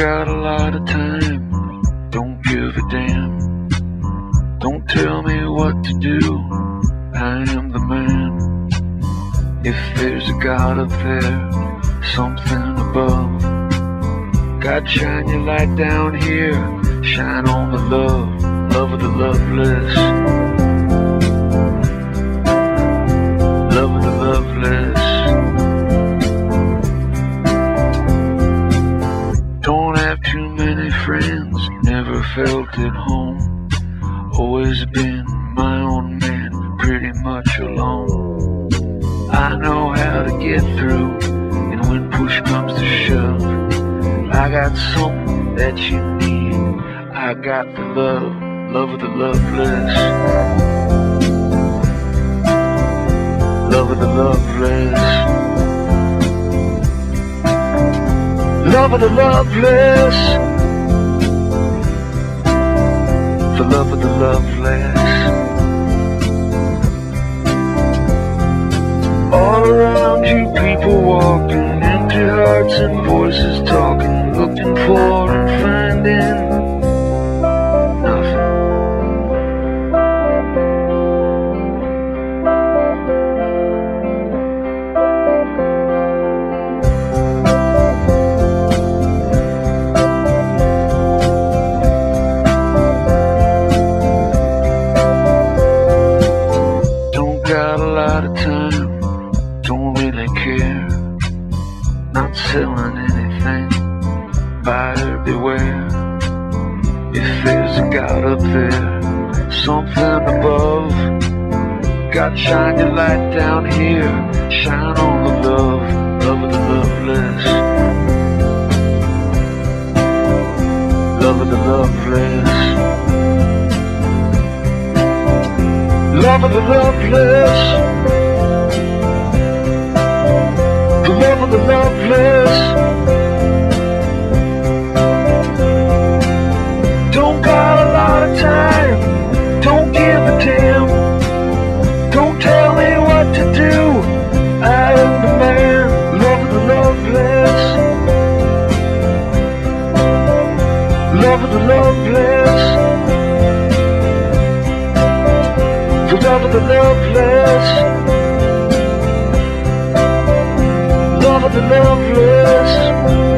got a lot of time, don't give a damn. Don't tell me what to do, I am the man. If there's a God up there, something above, God shine your light down here, shine on the love, love of the loveless. Felt at home. Always been my own man, pretty much alone. I know how to get through, and when push comes to shove, I got something that you need. I got the love, love of the loveless. Love of the loveless. Love of the loveless. The love of the loveless. All around you, people walking, empty hearts and voices talking, looking for and finding anything, buyer beware. If there's a God up there, something above, God shine your light down here, shine on the love, love of the loveless. Love of the loveless. Love of the loveless. The love of the loveless. Love of the loveless. The love of the loveless. Love of the loveless.